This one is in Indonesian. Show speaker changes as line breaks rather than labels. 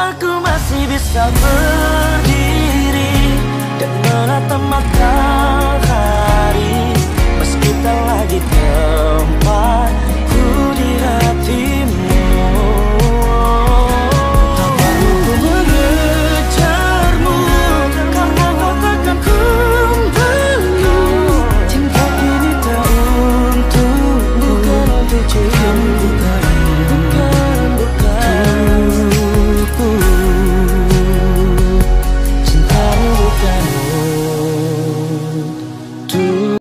Aku masih bisa berdiri Dan menatap mata.